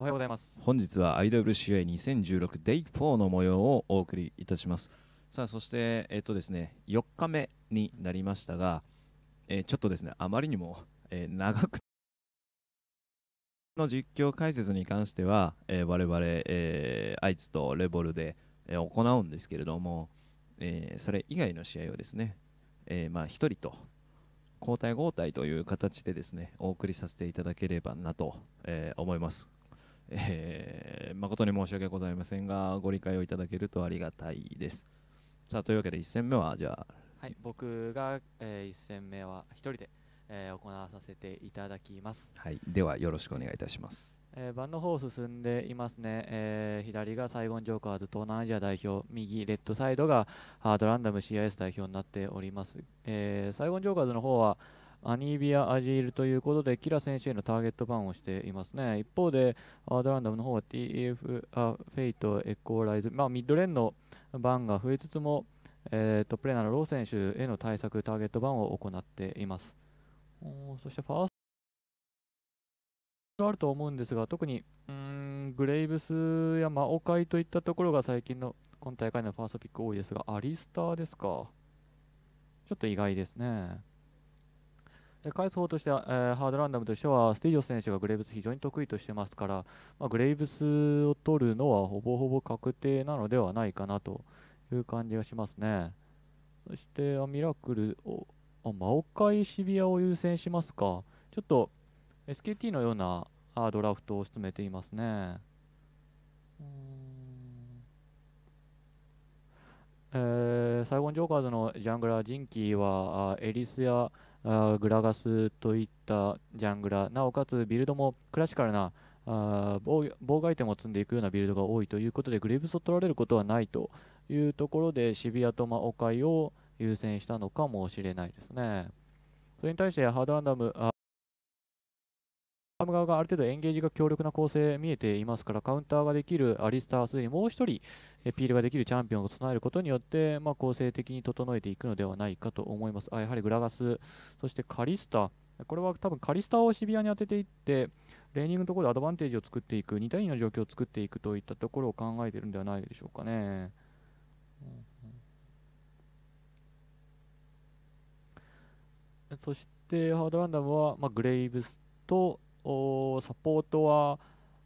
おはようございます。本日は IWCI2016 Day4 の模様をお送りいたします。さあ、そして、えっとですね、4日目になりましたが、えーちょっとですね、あまりにも、えー長くの実況解説に関しては、えー我々、えー愛知とレボルで、えー行うんですけれども、えーそれ以外の試合をですね、えーまあ、1人と交代交代という形でですね、お送りさせていただければなと、えー思います。えー誠に申し訳ございませんが、ご理解をいただけるとありがたいです。さあ、というわけで1戦目は、じゃあ、はい、僕が、え1戦目は1人で、えー行わさせていただきます。はい、ではよろしくお願いいたします。えー番の方進んでいますね、えー左がサイゴンジョーカーズ東南アジア代表右レッドサイドがハードランダム CIS 代表になっております、えーサイゴンジョーカーズの方はアニビア・アジールということでキラ選手へのターゲットバンをしていますね一方でハードランダムの方は TF あフェイトエコーライズ、まあ、ミッドレーンのバンが増えつつも、えートップレーナーのロー選手への対策ターゲットバンを行っていますそしてファーストあると思うんですが、特にうんグレイブスやマオカイといったところが最近の今大会のファーストピック多いですが、アリスターですか？ちょっと意外ですね。返す方としては、えーハードランダムとしては、スティージョス選手がグレイブス非常に得意としてますから、まあ、グレイブスを取るのはほぼほぼ確定なのではないかなという感じがしますね。そして、ミラクルを、あマオカイシビアを優先しますか。ちょっと SKT のようなあドラフトを進めていますね。えーサイゴンジョーカーズのジャングラー、ジンキーはエリスやあグラガスといったジャングラー、なおかつビルドもクラシカルなあ防妨害点を積んでいくようなビルドが多いということで、グレーブスを取られることはないというところで、シビアとマオカイを優先したのかもしれないですね。それに対してハードランダム、ム側がある程度エンゲージが強力な構成見えていますから、カウンターができるアリスター、すでにもう一人ピールができるチャンピオンを備えることによって、まあ、構成的に整えていくのではないかと思います。あやはりグラガス、そしてカリスタ、これは多分カリスタをシビアに当てていって、レーニングのところでアドバンテージを作っていく、2対2の状況を作っていくといったところを考えているんではないでしょうかね。そしてハードランダムは、まあ、グレイブスとサポートは、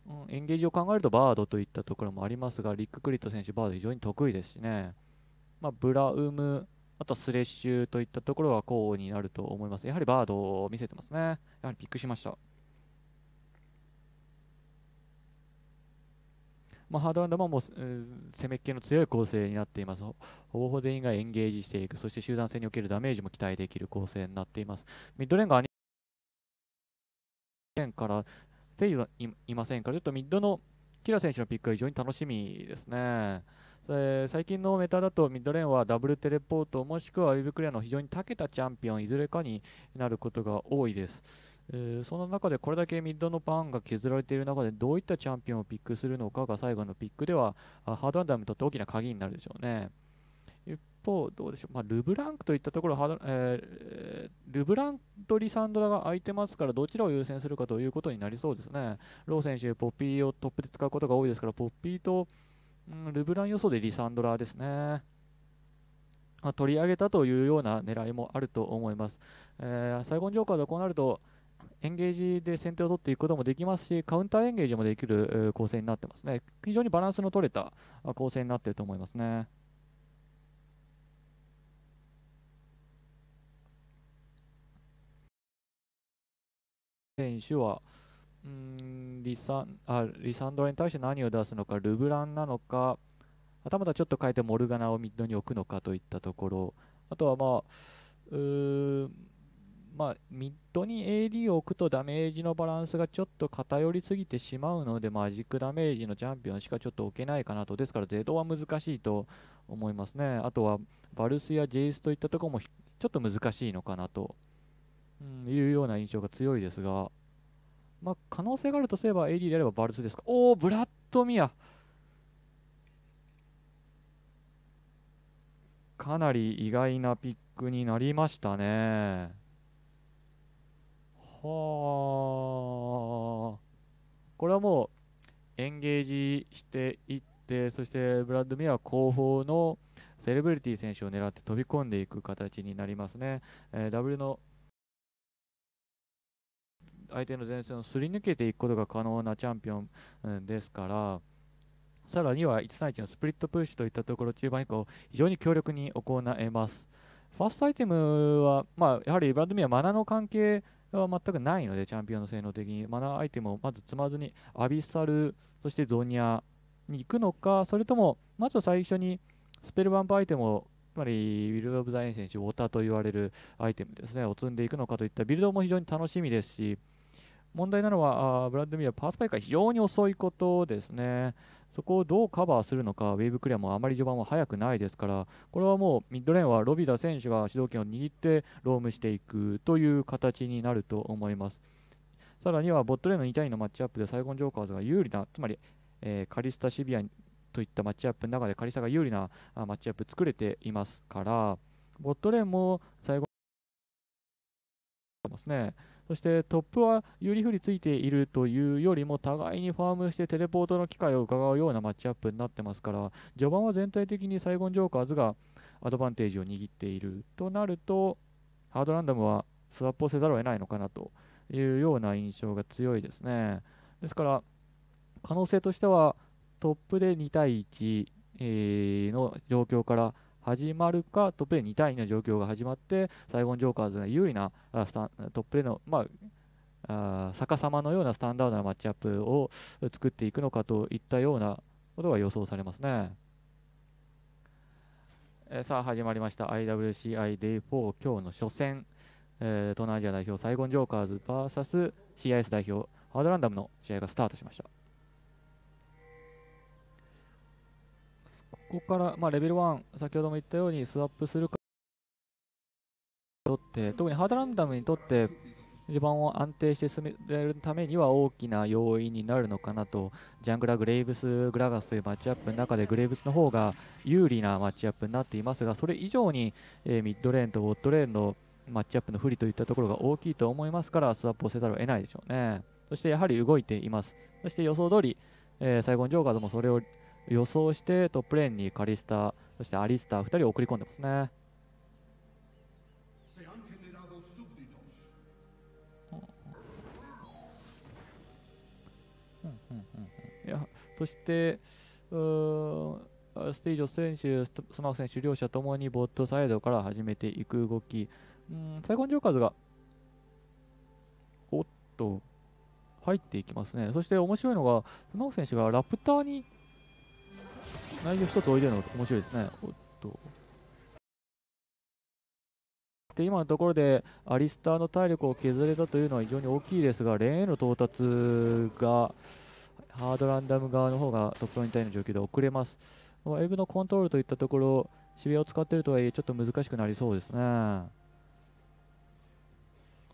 うんエンゲージを考えるとバードといったところもありますが、リック・クリット選手、バード非常に得意ですしね、まあ、ブラウム、あとスレッシュといったところは候補になると思います。やはりバードを見せてますね。やはりピックしました。まあ、ハードランダムはもう、えー攻めっ気の強い構成になっています。ほぼほ全員がエンゲージしていく、そして集団戦におけるダメージも期待できる構成になっています。ミッドレンがアニレーンからフェイはいませんから、ちょっとミッドのキラ選手のピックが非常に楽しみですね。最近のメタだとミッドレーンはダブルテレポートもしくはウェーブクリアの非常に長けたチャンピオンいずれかになることが多いです。えーその中でこれだけミッドのバンが削られている中でどういったチャンピオンをピックするのかが最後のピックではハードランダムにとって大きな鍵になるでしょうね。方、どうでしょう、まあ、ルブランクといったところハード、えールブランとリサンドラが空いてますからどちらを優先するかということになりそうですね。ロー選手、ポッピーをトップで使うことが多いですから、ポッピーと、うんルブラン予想でリサンドラですね。まあ取り上げたというような狙いもあると思います。えーサイゴンジョーカーでこうなると、エンゲージで先手を取っていくこともできますし、カウンターエンゲージもできる構成になってますね。非常にバランスの取れた構成になっていると思いますね。選手は、うんリサあリサンドラに対して何を出すのか、ルブランなのか、はたまたちょっと変えてモルガナをミッドに置くのかといったところ、あとはまあ、うまあ、ミッドに AD を置くとダメージのバランスがちょっと偏りすぎてしまうので、マジックダメージのチャンピオンしかちょっと置けないかなと、ですから、ゼドは難しいと思いますね。あとは、バルスやジェイスといったところもちょっと難しいのかなと、うん、いうような印象が強いですが、まあ、可能性があるとすれば AD であればバルスですか？おお、ブラッドミア。かなり意外なピックになりましたね。はあ。これはもうエンゲージしていってそしてブラッド・ミアは後方のセレブリティ選手を狙って飛び込んでいく形になりますね。えー、W の相手の前線をすり抜けていくことが可能なチャンピオン、ですから、さらには131のスプリットプッシュといったところ、中盤以降、非常に強力に行えます。ファーストアイテムは、まあ、やはりブラッドミア、マナの関係は全くないので、チャンピオンの性能的に、マナアイテムをまず積まずに、アビサル、そしてゾニアに行くのか、それとも、まず最初にスペルバンプアイテムを、つまりウィル・オブ・ザ・エン選手、ウォーターと言われるアイテムですね、を積んでいくのかといったビルドも非常に楽しみですし、問題なのは、ブラッドミア、パースパイクが非常に遅いことですね。そこをどうカバーするのか、ウェーブクリアもあまり序盤は速くないですから、これはもうミッドレーンはロビダ選手が主導権を握ってロームしていくという形になると思います。さらにはボットレーンの2対2のマッチアップでサイゴン・ジョーカーズが有利な、つまり、えー、カリスタ・シビアといったマッチアップの中でカリスタが有利なマッチアップ作れていますから、ボットレーンも最後ますね。そしてトップは有利不利ついているというよりも互いにファームしてテレポートの機会を伺うようなマッチアップになってますから序盤は全体的にサイゴン・ジョーカーズがアドバンテージを握っているとなるとハードランダムはスワップをせざるを得ないのかなというような印象が強いですね。ですから可能性としてはトップで2対1、の状況から始まるか、トップで2対2の状況が始まって、サイゴン・ジョーカーズが有利なスタトップでの、まあ、あ逆さまのようなスタンダードなマッチアップを作っていくのかといったようなことが予想されますね。えー、さあ始まりました IWCI Day4 今日の初戦、えー、東南アジア代表サイゴン・ジョーカーズ VSCIS 代表ハードランダムの試合がスタートしました。ここから、まあ、レベル1、先ほども言ったようにスワップするかとって、特にハードランダムにとって、序盤を安定して進めるためには大きな要因になるのかなと、ジャングラ、グレイブス、グラガスというマッチアップの中で、グレイブスの方が有利なマッチアップになっていますが、それ以上に、えー、ミッドレーンとウォットレーンのマッチアップの不利といったところが大きいと思いますから、スワップをせざるを得ないでしょうね。そしてやはり動いています。そして予想通り、えー、サイゴン・ジョーカーズもそれを予想してトップレーンにカリスタそしてアリスター2人を送り込んでますね。いやそしてステージョ選手、スマーフ選手両者ともにボットサイドから始めていく動き、うん最後のジョーカーズがおっと入っていきますね。そして面白いのが、スマーフ選手がラプターに内容一つ置いてるの面白いですね。おっと。で今のところでアリスターの体力を削れたというのは非常に大きいですが、レーンへの到達がハードランダム側の方がトップロインタイの状況で遅れます。ウェブのコントロールといったところ、渋谷を使っているとはいえ、ちょっと難しくなりそうですね。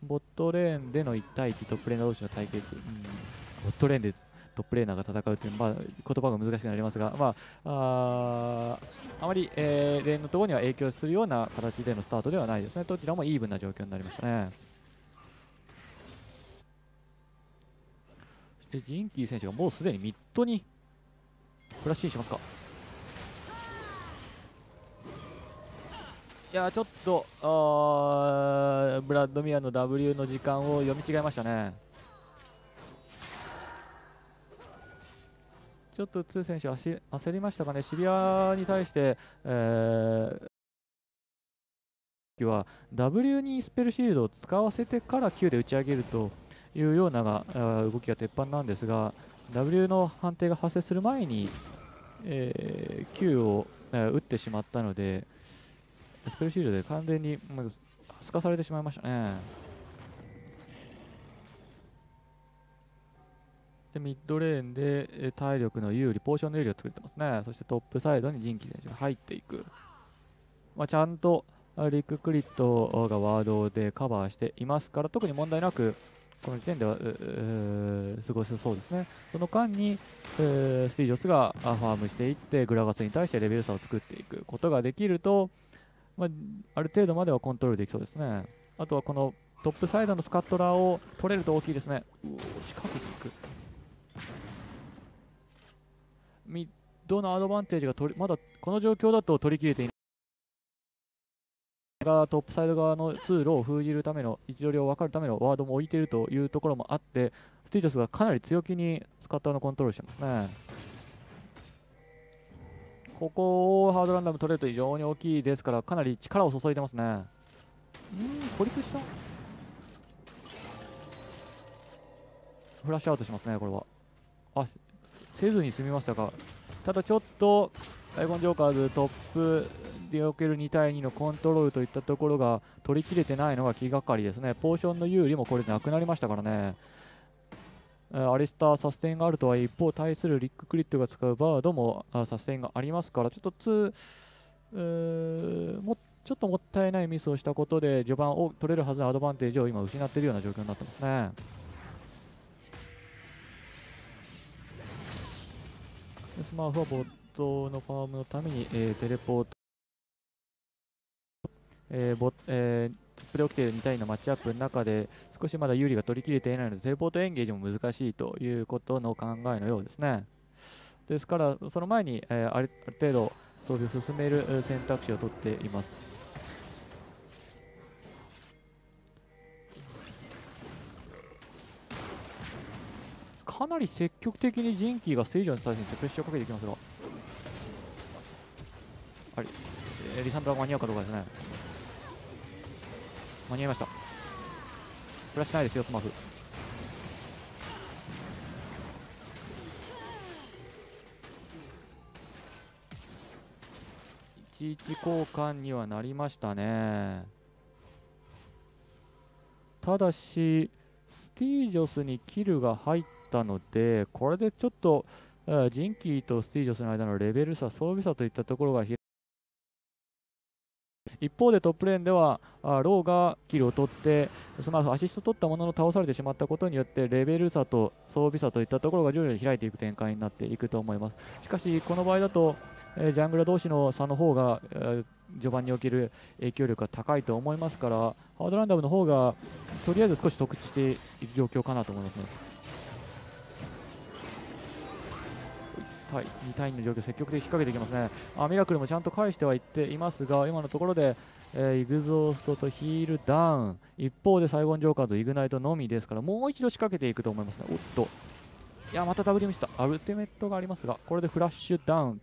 ボットレーンでの1対1トップレーナー同士の対決、うん、ボットレーンでトップレーナーが戦うという、まあ、言葉が難しくなりますが、まあ、あまり、えー、レーンのところには影響するような形でのスタートではないですね。どちらもイーブンな状況になりましたね。そしてジンキー選手がもうすでにミッドにフラッシュしますか？いやちょっとブラディミアの W の時間を読み違えましたね。ちょっとツー選手焦りましたかね、シビアに対して、えー、は W にスペルシールドを使わせてから Q で打ち上げるというようなが動きが鉄板なんですが、W の判定が発生する前に、えー、Q を、えー、打ってしまったので、スペルシールドで完全に、ま、すかされてしまいましたね。でミッドレーンで体力の有利、ポーションの有利を作れてますね。そしてトップサイドにジンキ選手が入っていく。まあ、ちゃんとリッククリットがワードでカバーしていますから、特に問題なく、この時点では過ごせそうですね。その間に、えー、スティージョスがファームしていって、グラガスに対してレベル差を作っていくことができると、まあ、ある程度まではコントロールできそうですね。あとはこのトップサイドのスカットラーを取れると大きいですね。うお、近くに行く。ミッドのアドバンテージが取りまだこの状況だと取り切れていない。がトップサイド側の通路を封じるための位置取りを分かるためのワードも置いているというところもあってスティージスがかなり強気にスカッターのコントロールしてますね。ここをハードランダム取れると非常に大きいですからかなり力を注いでますね。うん孤立した？フラッシュアウトしますねこれは。あせずに済みましたか。ただちょっとダイゴンジョーカーズトップでおける2対2のコントロールといったところが取り切れてないのが気がかりですね。ポーションの有利もこれでなくなりましたからね。アリスターサステインがあるとは一方対するリック・クリットが使うバードもサステインがありますからちょっと2もちょっともったいないミスをしたことで序盤を取れるはずのアドバンテージを今失っているような状況になってますね。スマーフはボットのファームのために、えー、テレポート、えーボえー、トップで起きている2対のマッチアップの中で少しまだ有利が取り切れていないのでテレポートエンゲージも難しいということの考えのようですね。ですからその前に、えー、ある程度装備を進める選択肢を取っています。かなり積極的にジンキーがステージに対してプレッシャーをかけていきますが。あれ、えー、リサンドラ間に合うかどうかですね。間に合いました。フラッシュないですよスマフ。11交換にはなりましたね。ただしスティージョスにキルが入ったので、これでちょっと、ジンキーとスティージョスの間のレベル差、装備差といったところが一方でトップレーンではローがキルを取ってスマーフアシスト取ったものの倒されてしまったことによってレベル差と装備差といったところが徐々に開いていく展開になっていくと思いますしかしこの場合だと、え、ジャングラ同士の差の方が、序盤における影響力が高いと思いますからハードランダムの方がとりあえず少し得している状況かなと思いますね。はい、2対2の状況、積極的に仕掛けていきますね。あミラクルもちゃんと返してはいっていますが、今のところで、えー、イグゾーストとヒールダウン、一方でサイゴンジョーカーズ、イグナイトのみですから、もう一度仕掛けていくと思いますね。おっと、いや、またダブルミスった、アルティメットがありますが、これでフラッシュダウン。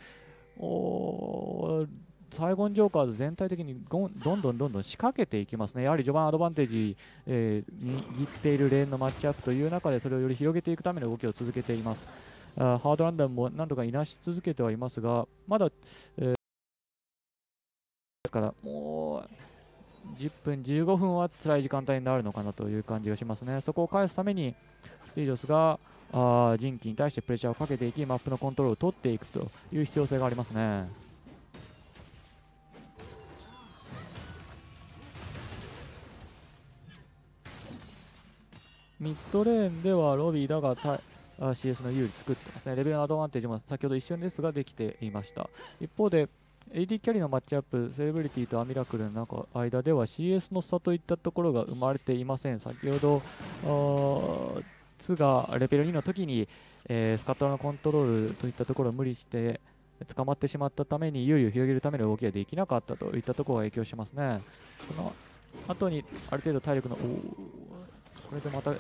おサイゴンジョーカーズ全体的にどんどんどんどん仕掛けていきますね、やはり序盤アドバンテージ、えー、握っているレーンのマッチアップという中でそれをより広げていくための動きを続けています。あハードランダムも何とかいなし続けてはいますが、まだ、えー、ですからもう10分、15分は辛い時間帯になるのかなという感じがしますね。そこを返すためにスティージョスがあ人気に対してプレッシャーをかけていきマップのコントロールを取っていくという必要性がありますね。ミッドレーンではロビーだが CS の有利作ってますね。レベルのアドバンテージも先ほど一瞬ですができていました。一方で AD キャリーのマッチアップ、セレブリティとアミラクルの間では CS の差といったところが生まれていません。先ほど、2がレベル2の時に、えー、スカットラのコントロールといったところを無理して捕まってしまったために有利を広げるための動きができなかったといったところが影響しますね。その後にある程度体力のこれでまた、危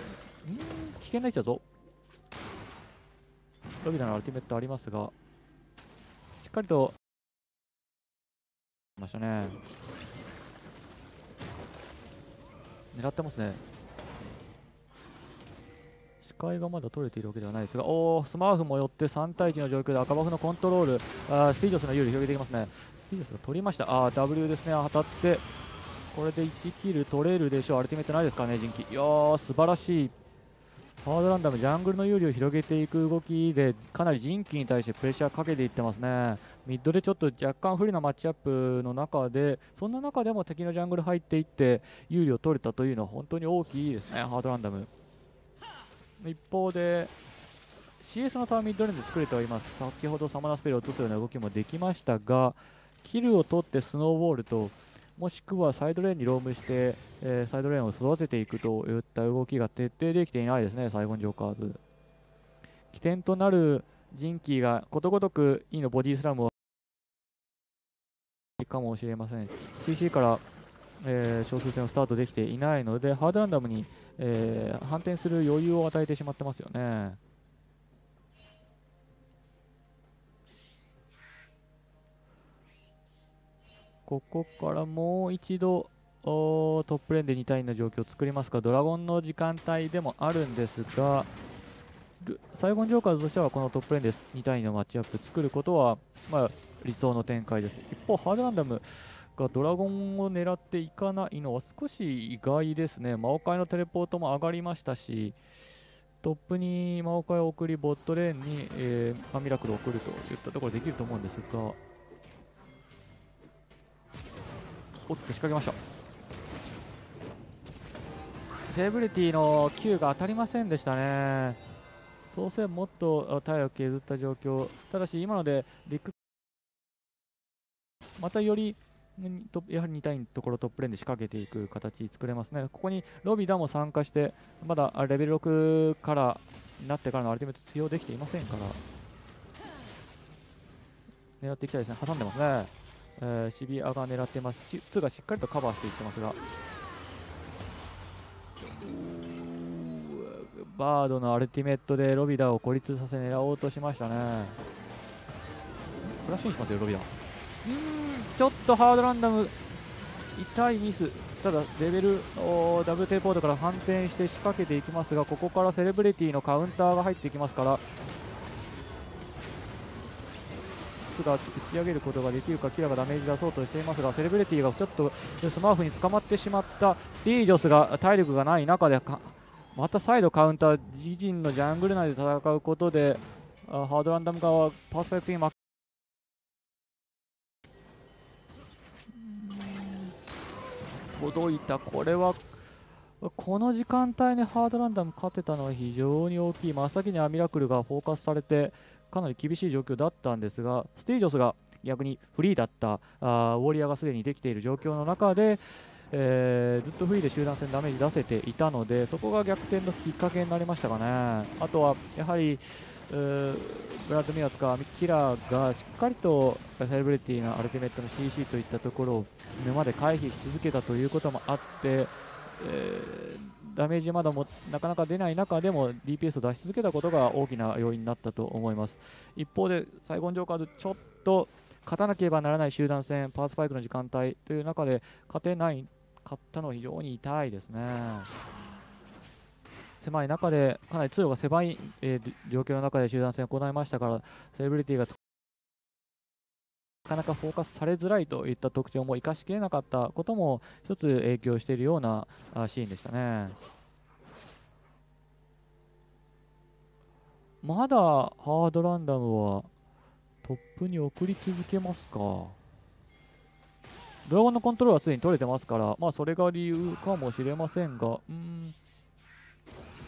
険な位置だぞ。ロビダのアルティメットありますが、しっかりと、ましたね。狙ってますね。視界がまだ取れているわけではないですが、おお、スマーフも寄って3対1の状況で赤バフのコントロール、あスティージョスの有利広げていきますね。スティージョスが取りました。あー、W ですね、当たって、これで1キル取れるでしょう、アルティメットないですかね、人気。いやー、素晴らしい。ハードランダム、ジャングルの有利を広げていく動きで、かなり人気に対してプレッシャーかけていってますね。ミッドでちょっと若干不利なマッチアップの中で、そんな中でも敵のジャングル入っていって、有利を取れたというのは本当に大きいですね、ハードランダム。一方で、CS の差はミッドレンで作れてはいます。先ほどサマナスペルを落とすような動きもできましたが、キルを取ってスノーボールともしくはサイドレーンにロームして、えー、サイドレーンを育てていくといった動きが徹底できていないですね、サイゴンジョーカーズ。起点となる、ジンキーがことごとく E のボディスラムをかもしれません CC から、えー少数戦をスタートできていないのでハードランダムに、えー反転する余裕を与えてしまってますよねここからもう一度トップレーンで2対2の状況を作りますか。ドラゴンの時間帯でもあるんですがサイゴンジョーカーズとしてはこのトップレーンで2対2のマッチアップ作ることは、まあ、理想の展開です。一方ハードランダムがドラゴンを狙っていかないのは少し意外ですね。魔王界のテレポートも上がりましたしトップに魔王界を送りボットレーンに、えーまミラクルを送るといったところできると思うんですがおっと仕掛けましたセレブリティの Q が当たりませんでしたね。そうすればもっと体力削った状況。ただし今のでビッグまたよりやはり2対2ところトップレーンで仕掛けていく形作れますね。ここにロビダも参加してまだレベル6からになってからのアルティメット通用できていませんから。狙っていきたいですね。挟んでますね、えーシビアが狙ってます。し2がしっかりとカバーしていってますが。バードのアルティメットでロビダを孤立させ狙おうとしましたね。フラッシュしますよロビダ。うーん。ちょっとハードランダム痛いミス。ただレベルおーダブルテレポートから反転して仕掛けていきますがここからセレブリティのカウンターが入っていきますからスが打ち上げることができるかキラがダメージ出そうとしていますがセレブリティがちょっとスマーフに捕まってしまったスティージョスが体力がない中でかまた再度カウンター自陣のジャングル内で戦うことであハードランダム側はパースペクトに負け届いた。これはこの時間帯にハードランダム勝てたのは非常に大きい。真っ先にはミラクルがフォーカスされてかなり厳しい状況だったんですがステージョスが逆にフリーだったあウォリアーがすでにできている状況の中で、えーずっとフリーで集団戦ダメージ出せていたのでそこが逆転のきっかけになりましたかね。あとはやはりブラッド・ミアとかミキラーがしっかりとセレブリティのアルティメットの CC といったところを今まで回避し続けたということもあって、えーダメージまだもなかなか出ない中でも DPS を出し続けたことが大きな要因になったと思います。一方でサイゴンジョーカーズちょっと勝たなければならない集団戦パースパイクの時間帯という中で勝てない勝ったのは非常に痛いですね。狭い中でかなり通路が狭い、えー状況の中で集団戦を行いましたからセレブリティがかなかフォーカスされづらいといった特徴も生かしきれなかったことも一つ影響しているようなシーンでしたね。まだハードランダムはトップに送り続けますか。ドラゴンのコントロールはすでに取れてますから、まあ、それが理由かもしれませんが、うん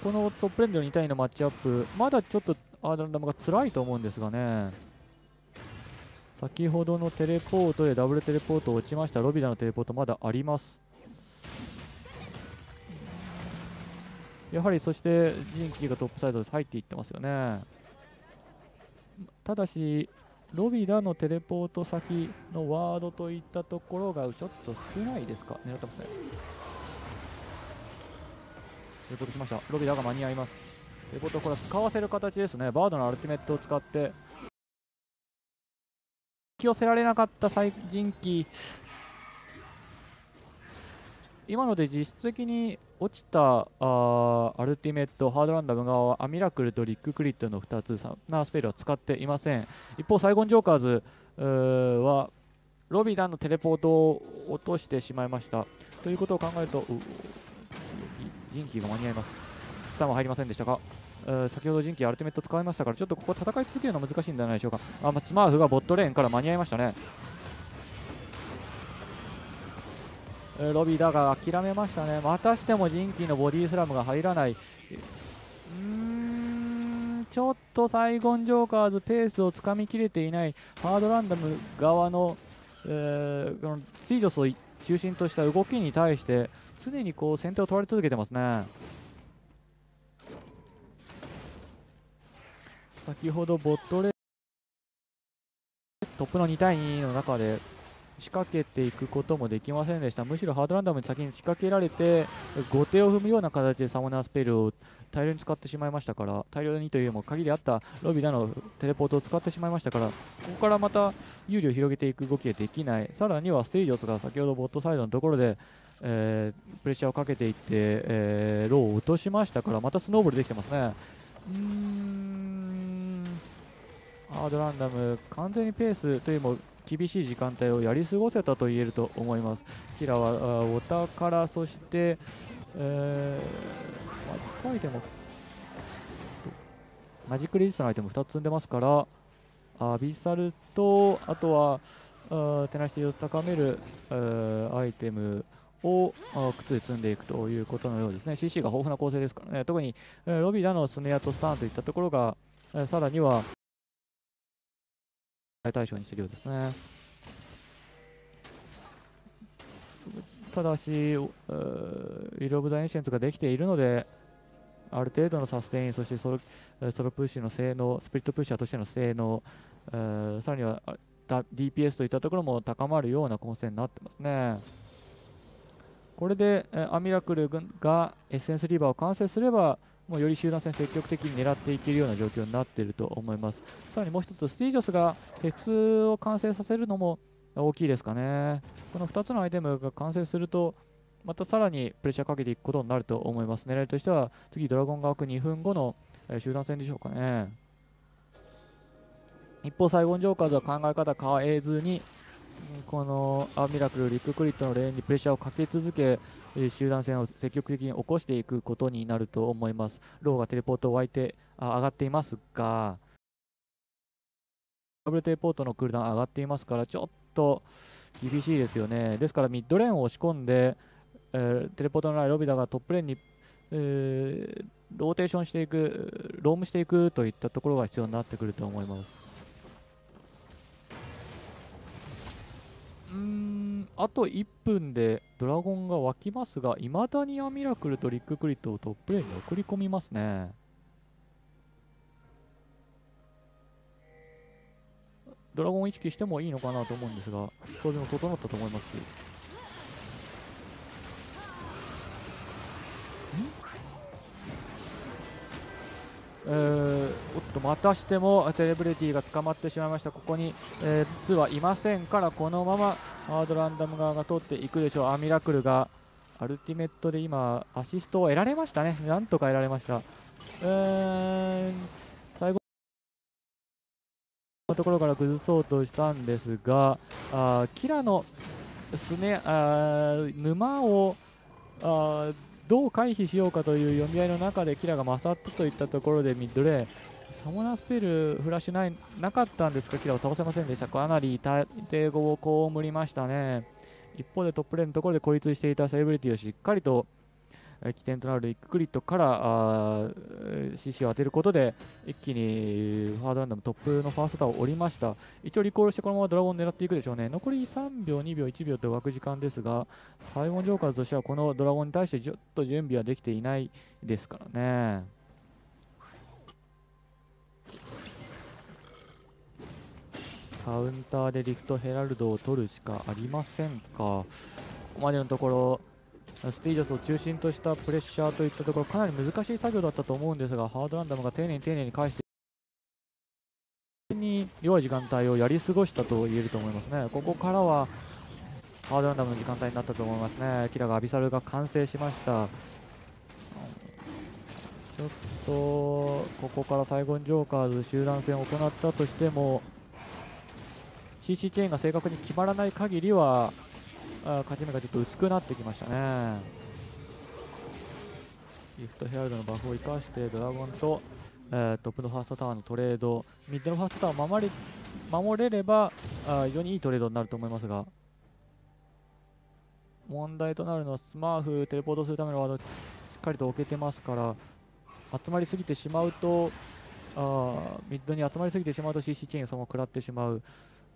このトップレンドの2対2のマッチアップ、まだちょっとハードランダムが辛いと思うんですがね。先ほどのテレポートでダブルテレポート落ちました。ロビダのテレポートまだあります。やはりそしてジンキーがトップサイドで入っていってますよね。ただしロビダのテレポート先のワードといったところがちょっと少ないですか？狙ってますね。テレポートしました。ロビダが間に合います。テレポートこれは使わせる形ですね。バードのアルティメットを使ってき寄せられなかった最人気。今ので実質的に落ちたあアルティメットハードランダム側はアミラクルとリッククリットの2つサナースペルは使っていません。一方サイゴンジョーカーズはロビダンのテレポートを落としてしまいました。ということを考えると人気が間に合います。スタンは入りませんでしたがえー先ほど人気アルティメット使いましたからちょっとここ戦い続けるのは難しいんじゃないでしょうか。あ、ま、スマーフがボットレーンから間に合いましたね、ロビーだが諦めましたね。またしても人気のボディスラムが入らない。うーんちょっとサイゴンジョーカーズペースをつかみきれていない。ハードランダム側の,、えーこのスティージョスを中心とした動きに対して常にこう先手を取られ続けてますね。先ほどボットレトップの2対2の中で仕掛けていくこともできませんでした。むしろハードランダムに先に仕掛けられて後手を踏むような形でサモナースペルを大量に使ってしまいましたから大量にというよりも限りあったロビーダのテレポートを使ってしまいましたからここからまた有利を広げていく動きができない。さらにはステージオスが先ほどボットサイドのところで、えープレッシャーをかけていって、えーローを落としましたからまたスノーボールできてますね。うん。ハードランダム完全にペースというよりも厳しい時間帯をやり過ごせたと言えると思います。キラはお宝そして、えー、マジックアイテム。マジックレジストのアイテム2つ積んでますからアビサルとあとはあテナシティを高める、えアイテムを靴で積んでいくということのようですね。CC が豊富な構成ですからね。特に、えロビダのスネアとスタンといったところが、えさらには対象にしてるようですね。ただし、うーウィル・オブ・ザ・エンシェンツができているので、ある程度のサステイン、そしてソロえソロプッシュの性能、スプリットプッシャーとしての性能、えーさらには DPS といったところも高まるような構成になってますね。これで、えーアミラクルがエッセンスリバーを完成すれば、もうより集団戦積極的に狙っていけるような状況になっていると思います。さらにもう一つ、スティージョスがテクスを完成させるのも大きいですかね。この2つのアイテムが完成すると、またさらにプレッシャーかけていくことになると思います。狙いとしては、次、ドラゴンが湧く2分後の、え集団戦でしょうかね。一方、サイゴンジョーカーズは考え方変えずに、このアミラクル、リッククリットのレーンにプレッシャーをかけ続け、え集団戦を積極的に起こしていくことになると思います。ローがテレポートを湧いてあ上がっていますが、ダブルテレポートのクールダウン上がっていますから、ちょっと厳しいですよね。ですから、ミッドレーンを押し込んで、えーテレポートのないロビダがトップレーンに、えーローテーションしていく、ロームしていくといったところが必要になってくると思います。うんあと1分でドラゴンが湧きますが、いまだにアミラクルとリッククリットをトップレーンに送り込みますね。ドラゴンを意識してもいいのかなと思うんですが、当然整ったと思いますし。おっとまたしてもセレブリティが捕まってしまいました、ここに、えー、2はいませんから、このままハードランダム側が取っていくでしょう、アミラクルがアルティメットで今、アシストを得られましたね、なんとか得られました。えー、最後のところから崩そうとしたんですが、あキラのスネあ沼をあどう回避しようかという読み合いの中でキラが勝ったといったところでミッドレーサモナースペルフラッシュないなかったんですがキラを倒せませんでしたか？なり痛手後を被りましたね。一方でトップレーンのところで孤立していたセレブリティをしっかりと起点となるリッククリットからあー CC を当てることで一気にハードランダムトップのファーストタワーを降りました。一応リコールしてこのままドラゴンを狙っていくでしょうね。残り3秒2秒1秒と湧く時間ですがサイモン・ジョーカーズとしてはこのドラゴンに対してちょっと準備はできていないですからね。カウンターでリフトヘラルドを取るしかありませんか。ここまでのところスティージャスを中心としたプレッシャーといったところかなり難しい作業だったと思うんですがハードランダムが丁寧に丁寧に返してに弱い時間帯をやり過ごしたと言えると思いますね。ここからはハードランダムの時間帯になったと思いますね。キラがアビサルが完成しました。ちょっとここからサイゴンジョーカーズ集団戦を行ったとしても CC チェーンが正確に決まらない限りは勝ち目がちょっと薄くなってきましたね。ギフトヘラルドのバフを生かしてドラゴンと、えートップのファーストタワーのトレード。ミッドのファーストタワーを守れ守れればあ非常にいいトレードになると思いますが。問題となるのはスマーフテレポートするためのワードしっかりと置けてますから集まりすぎてしまうとあミッドに集まりすぎてしまうと CC チェーンがそのまま食らってしまう。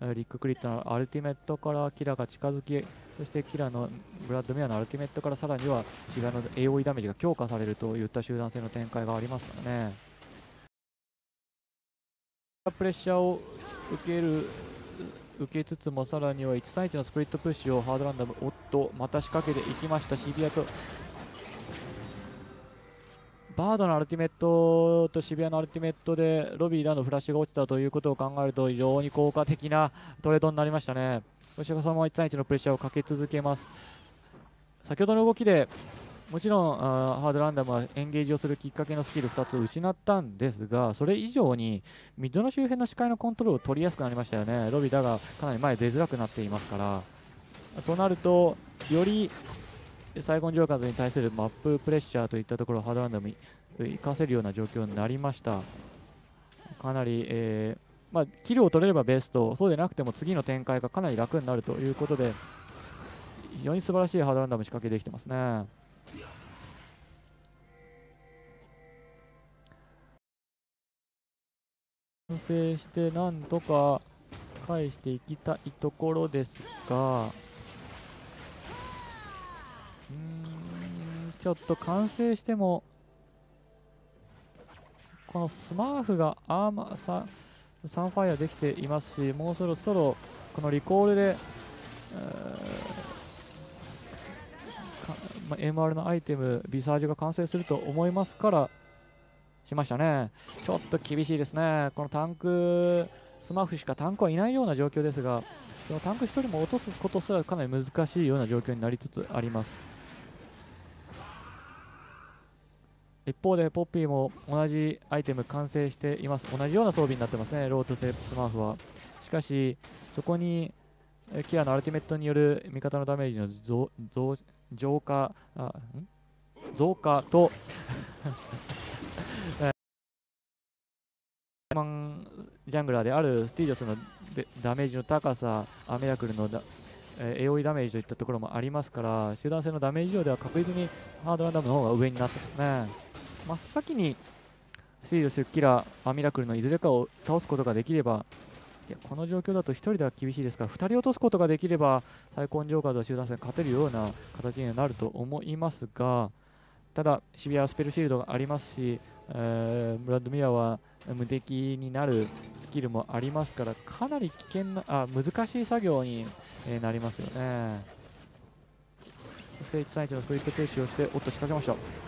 リッククリットのアルティメットからキラが近づきそしてキラのブラッドミアのアルティメットからさらにはシガの AOE ダメージが強化されるといった集団戦の展開がありますからね。プレッシャーを受ける受けつつもさらには131のスプリットプッシュをハードランダムおっとまた仕掛けていきました。シビアとバードのアルティメットと渋谷のアルティメットでロビーらのフラッシュが落ちたということを考えると非常に効果的なトレードになりましたね。そしてそのまま131のプレッシャーをかけ続けます。先ほどの動きでもちろんあハードランダムはエンゲージをするきっかけのスキル2つ失ったんですがそれ以上にミッドの周辺の視界のコントロールを取りやすくなりましたよね。ロビダがかなり前出づらくなっていますから。となるとよりサイゴンジョーカーズに対するマッププレッシャーといったところをハードランダムに活かせるような状況になりました。かなり、えーまあ、キルを取れればベスト。そうでなくても次の展開がかなり楽になるということで非常に素晴らしいハードランダム仕掛けできてますね。完成してなんとか返していきたいところですがちょっと完成してもこのスマーフがアーマーササンファイアできていますしもうそろそろこのリコールで、えーまあ MR のアイテムビサージュが完成すると思いますからしましたね。ちょっと厳しいですね。このタンクスマーフしかタンクはいないような状況ですがそのタンク1人も落とすことすらかなり難しいような状況になりつつあります。一方でポッピーも同じアイテム完成しています。同じような装備になってますね。ロートセープスマーフは。しかしそこにえキアのアルティメットによる味方のダメージの増増増加あん？増加とマン ジャングラーであるスティージョスのダメージの高さ、アメラクルのだ、えー AOE ダメージといったところもありますから、集団戦のダメージ量では確実にハードランダムの方が上になってますね。真っ先にステージョス、キラー、アミラクルのいずれかを倒すことができれば、いやこの状況だと1人では厳しいですから、2人落とすことができれば、最高ジョーカーズは集団戦勝てるような形にはなると思いますが、ただ、シビアスペルシールドがありますし、えーブラッドミラーは無敵になるスキルもありますからかなり危険なあ難しい作業に、えなりますよね。そして131のスプリット停止をしておっと仕掛けました。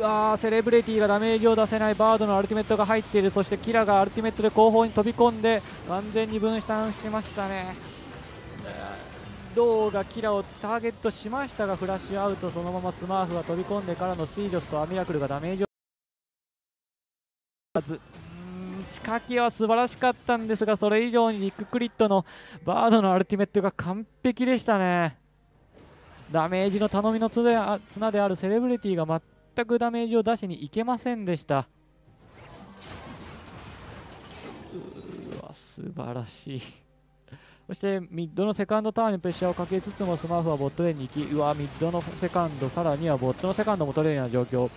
わセレブリティがダメージを出せないバードのアルティメットが入っている。そしてキラがアルティメットで後方に飛び込んで完全に分散しましたね。ローがキラをターゲットしましたがフラッシュアウトそのままスマーフが飛び込んでからのスティージョスとアミラクルがダメージを。うーん仕掛けは素晴らしかったんですがそれ以上にリッククリットのバードのアルティメットが完璧でしたね。ダメージの頼みの綱であ綱であるセレブリティが全くダメージを出しにいけませんでした。うわ素晴らしい。そしてミッドのセカンドタワーにプレッシャーをかけつつもスマーフはボットレーンに行きうわミッドのセカンドさらにはボットのセカンドも取れるような状況。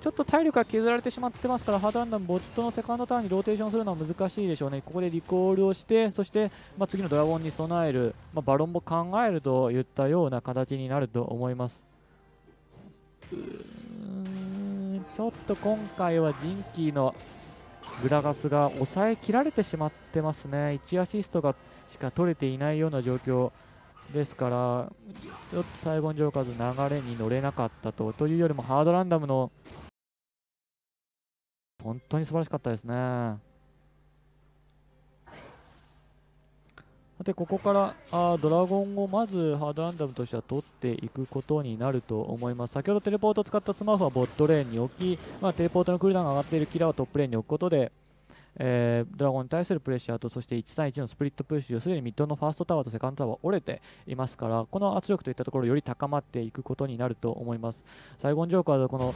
ちょっと体力が削られてしまってますからハードランダムボットのセカンドタワーにローテーションするのは難しいでしょうね。ここでリコールをしてそして、まあ、次のドラゴンに備える、まあ、バロンも考えるといったような形になると思います。ちょっと今回はジンキーのグラガスが抑えきられてしまってますね。1アシストがしか取れていないような状況ですからちょっと最後のジョーカーズ流れに乗れなかったとというよりもハードランダムの本当に素晴らしかったですね。さてここからあドラゴンをまずハードランダムとしては取っていくことになると思います。先ほどテレポートを使ったスマホはボットレーンに置き、まあ、テレポートのクールダウンが上がっているキラーをトップレーンに置くことでえードラゴンに対するプレッシャーとそして131のスプリットプッシュすでにミッドのファーストタワーとセカンドタワー折れていますからこの圧力といったところより高まっていくことになると思います。最後のジョーカーはこの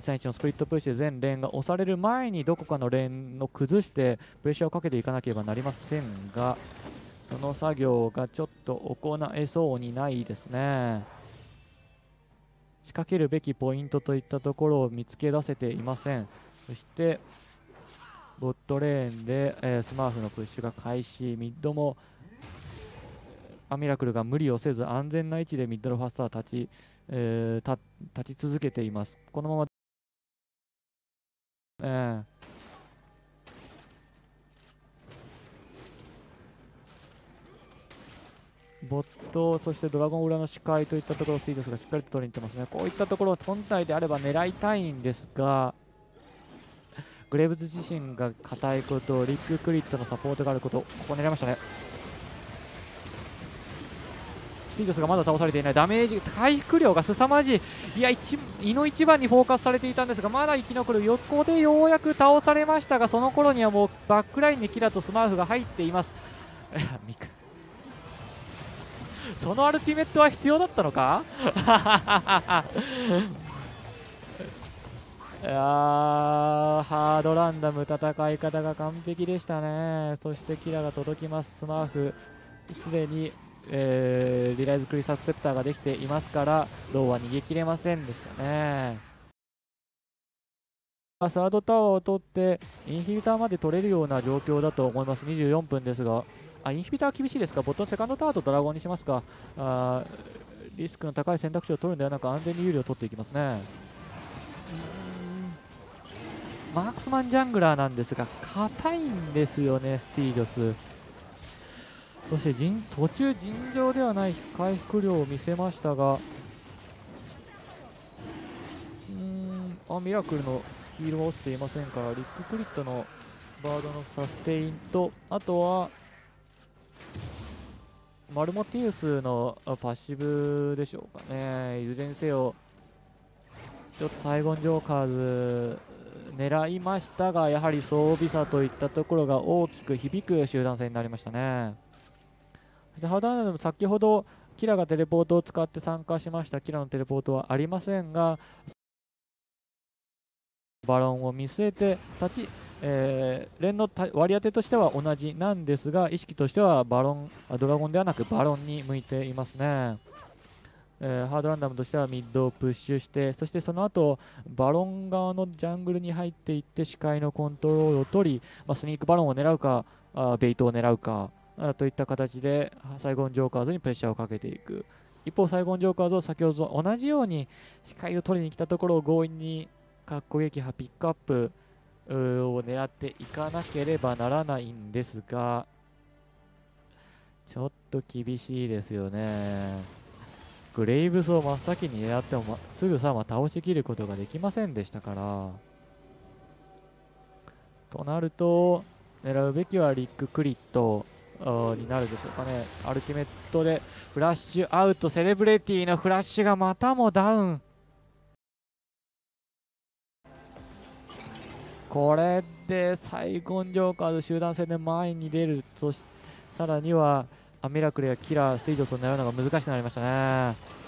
131のスプリットプッシュで全レーンが押される前にどこかのレーンを崩してプレッシャーをかけていかなければなりませんがその作業がちょっと行えそうにないですね。仕掛けるべきポイントといったところを見つけ出せていません。そしてボットレーンで、えースマーフのプッシュが開始。ミッドもアミラクルが無理をせず安全な位置でミッドのファスター立ち、えー立ち続けています。このまま、ボット、そしてドラゴン裏の視界といったところ、スティードスがしっかりと取りに行ってますね。こういったところを本体であれば狙いたいんですが、グレーブズ自身が硬いこと、リッククリットのサポートがあること、ここ狙いましたね。スティードスがまだ倒されていない、ダメージ、回復量が凄まじい、いや、胃の一番にフォーカスされていたんですが、まだ生き残る、横でようやく倒されましたが、その頃にはもうバックラインにキラとスマーフが入っています。そのアルティメットは必要だったのか？いやハードランダム戦い方が完璧でしたね。そしてキラが届きます。スマーフすでに、えー、リライズクリスアクセプターができていますからローは逃げ切れませんでしたね。サードタワーを取ってインヒビターまで取れるような状況だと思います。24分ですが。あインヒビター厳しいですか？ボットセカンドタワーとドラゴンにしますか？あリスクの高い選択肢を取るんではなく安全に有利を取っていきますね。マークスマンジャングラーなんですが硬いんですよねスティージョス。そして陣途中尋常ではない回復量を見せましたがうんあミラクルのヒールは落ちていませんからリッククリットのバードのサステインとあとはマルモティウスのパッシブでしょうかね。いずれにせよちょっとサイゴンジョーカーズ狙いましたがやはり装備差といったところが大きく響く集団戦になりましたね。そしてハードランドでも先ほどキラがテレポートを使って参加しました。キラのテレポートはありませんがバロンを見据えて立ちえー、連の割り当てとしては同じなんですが意識としてはバロンドラゴンではなくバロンに向いていますね、えー、ハードランダムとしてはミッドをプッシュしてそしてその後バロン側のジャングルに入っていって視界のコントロールを取り、まあ、スニークバロンを狙うかあベイトを狙うかといった形でサイゴンジョーカーズにプレッシャーをかけていく。一方サイゴンジョーカーズは先ほど同じように視界を取りに来たところを強引にかっこ撃破ピックアップ。を狙っていかなければならないんですが、ちょっと厳しいですよね。グレイブスを真っ先に狙っても、ま、すぐさま倒しきることができませんでしたから。となると、狙うべきはリック・クリットになるでしょうかね。アルティメットでフラッシュアウト、セレブレティのフラッシュがまたもダウン。これでサイコンジョーカーズ集団戦で前に出るそしさらにはアミラクルやキラーステージを狙うのが難しくなりましたね。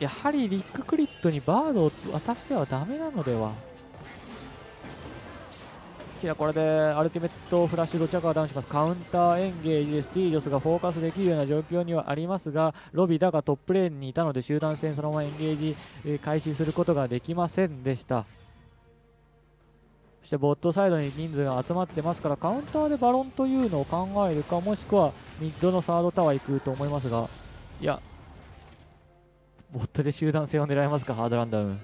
やはりリッククリットにバードを渡してはダメなのでは？キラこれでアルティメットフラッシュどちらかがダウンしますカウンターエンゲージでスティージョスがフォーカスできるような状況にはありますがロビダがトップレーンにいたので集団戦そのままエンゲージ、え開始することができませんでした。そしてボットサイドに人数が集まってますからカウンターでバロンというのを考えるかもしくはミッドのサードタワー行くと思いますが。いやボットで集団戦を狙いますかハードランダウン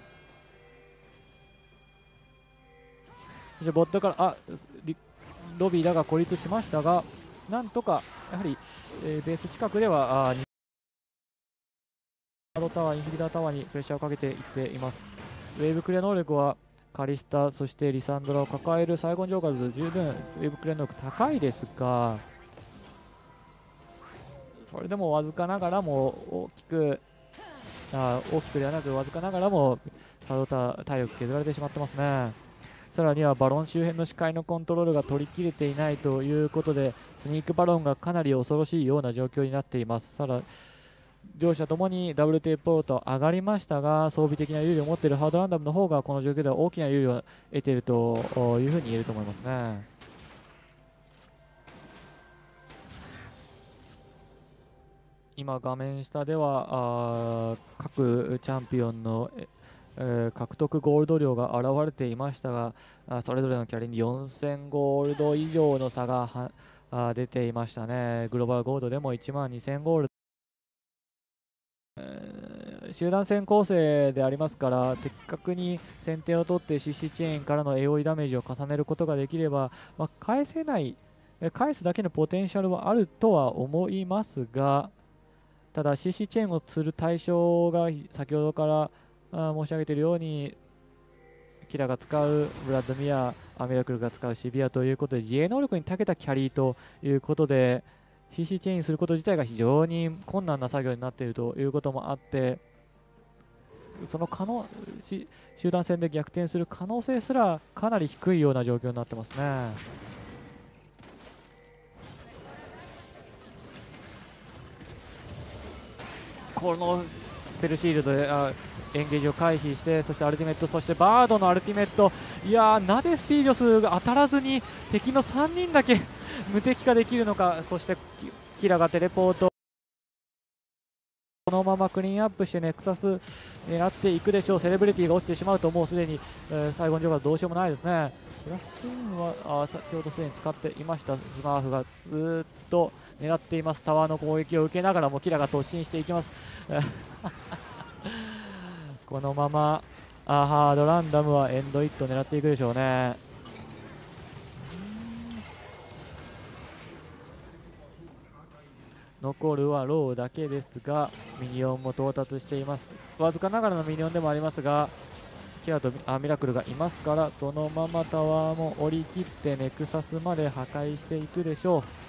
そしてボットからあロビーだが孤立しましたがなんとかやはり、えー、ベース近くではあードタワー、インフィリダータワーにプレッシャーをかけていっています。ウェーブクリア能力はカリスタ、そしてリサンドラを抱えるサイゴンジョーカーズ、十分ウェーブクリア能力高いですが、それでもわずかながらも大きく、あ大きくではなくわずかながらもサードタ体力削られてしまってますね。さらにはバロン周辺の視界のコントロールが取り切れていないということでスニークバロンがかなり恐ろしいような状況になっていますさら両者ともにダブルテープポート上がりましたが装備的な有利を持っているハードランダムの方がこの状況では大きな有利を得ているというふうに言えると思いますね。今、画面下では各チャンピオンのえー、獲得ゴールド量が現れていましたがあそれぞれのキャリーに4000ゴールド以上の差がはあ出ていましたね。グローバルゴールドでも1万2000ゴールド、えー、集団戦構成でありますから的確に先手を取って CC チェーンからの AOE ダメージを重ねることができれば、まあ、返せない返すだけのポテンシャルはあるとは思いますが、ただ CC チェーンを釣る対象が先ほどからあ申し上げているように、キラが使うブラッドミア、アメラクルが使うシビアということで、自衛能力に長けたキャリーということで、CC チェーンすること自体が非常に困難な作業になっているということもあって、その可能集団戦で逆転する可能性すらかなり低いような状況になってますね。このスペルシールドであエンゲージを回避してそしてアルティメットそしてバードのアルティメット。いやなぜスティージョスが当たらずに敵の3人だけ 無敵化できるのか。そしてキラがテレポート。このままクリーンアップしてネクサス狙っていくでしょう。セレブリティが落ちてしまうともうすでに、えー、最後のジョーカーどうしようもないですね。ブラックインはあ先ほどすでに使っていました。スマーフがずっと狙っています。タワーの攻撃を受けながらもキラが突進していきます。このままあハードランダムはエンドイット狙っていくでしょうね。残るはローだけですがミニオンも到達しています。わずかながらのミニオンでもありますがキラとあミラクルがいますからそのままタワーも降り切ってネクサスまで破壊していくでしょう。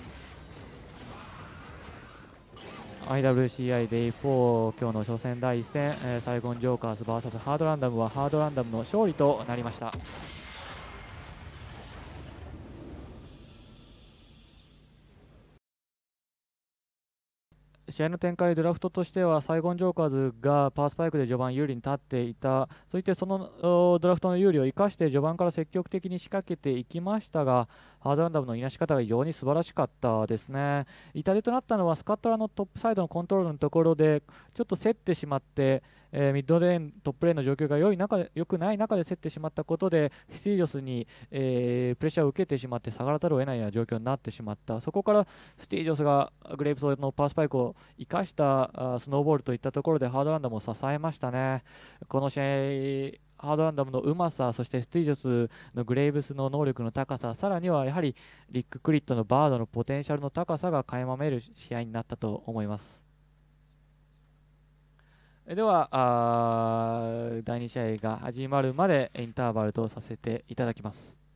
IWCI デイ4今日の初戦第1戦、えー、サイゴンジョーカーズ VS ハードランダムはハードランダムの勝利となりました。試合の展開、ドラフトとしてはサイゴンジョーカーズがパースパイクで序盤有利に立っていた、そしてそのドラフトの有利を生かして序盤から積極的に仕掛けていきましたが、ハードランダムのいなし方が非常に素晴らしかったですね。痛手となったのはスカットラのトップサイドのコントロールのところで、ちょっと競ってしまって、えー、ミッドレーン、トップレーンの状況が良い中良くない中で競ってしまったことで、スティージョスに、えー、プレッシャーを受けてしまって下がらざるを得ないような状況になってしまった、そこからスティージョスがグレープスのパースパイクを生かしたスノーボールといったところでハードランダムを支えましたね。この試合ハードランダムのうまさ、そしてスティージョスのグレイブスの能力の高さ、さらにはやはりリック・クリットのバードのポテンシャルの高さが垣間見える試合になったと思います。ではあ第2試合が始まるまでインターバルとさせていただきます。